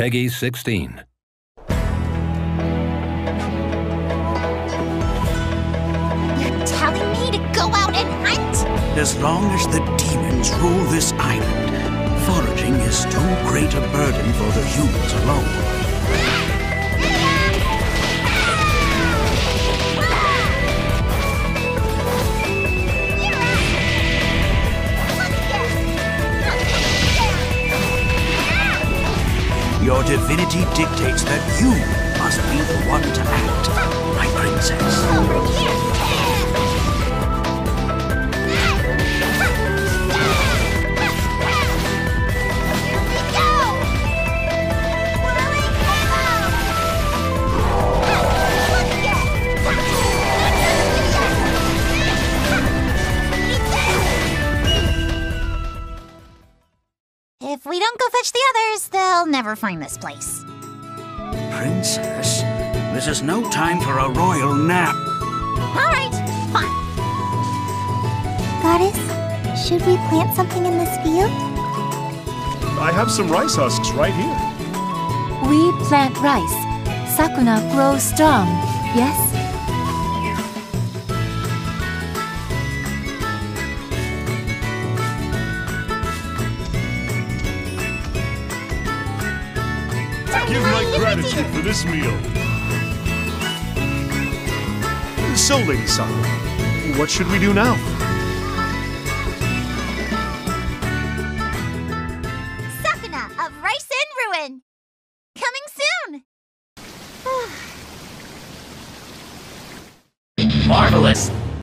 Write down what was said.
Peggy 16. You're telling me to go out and hunt? As long as the demons rule this island, foraging is too great a burden for the humans alone. Your divinity dictates that you must be the one to act, my If we don't go fetch the others, they'll never find this place. Princess, this is no time for a royal nap. All right, fine. Goddess, should we plant something in this field? I have some rice husks right here. We plant rice. Sakuna grows strong, yes? give my gratitude for this meal. So, Lady Sakuna, what should we do now? Sakuna of Rice and Ruin! Coming soon! Marvelous!